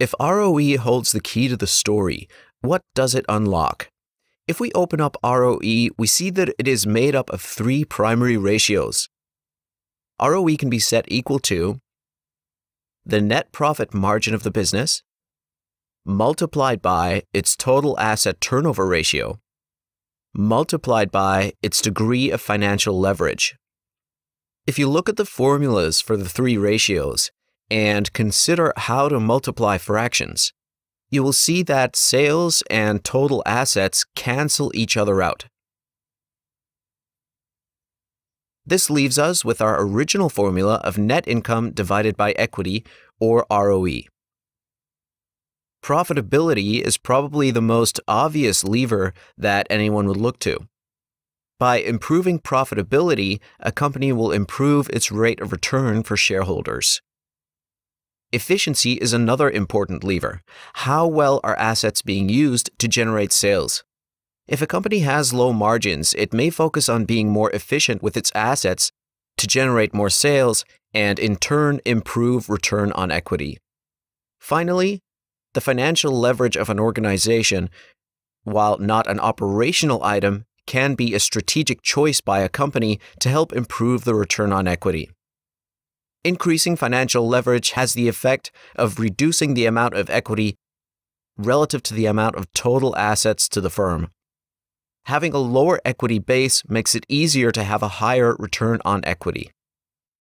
If ROE holds the key to the story, what does it unlock? If we open up ROE, we see that it is made up of three primary ratios. ROE can be set equal to the net profit margin of the business multiplied by its total asset turnover ratio multiplied by its degree of financial leverage. If you look at the formulas for the three ratios and consider how to multiply fractions, you will see that sales and total assets cancel each other out. This leaves us with our original formula of net income divided by equity, or ROE. Profitability is probably the most obvious lever that anyone would look to. By improving profitability, a company will improve its rate of return for shareholders. Efficiency is another important lever. How well are assets being used to generate sales? If a company has low margins, it may focus on being more efficient with its assets to generate more sales and in turn improve return on equity. Finally, the financial leverage of an organization, while not an operational item, can be a strategic choice by a company to help improve the return on equity. Increasing financial leverage has the effect of reducing the amount of equity relative to the amount of total assets to the firm. Having a lower equity base makes it easier to have a higher return on equity.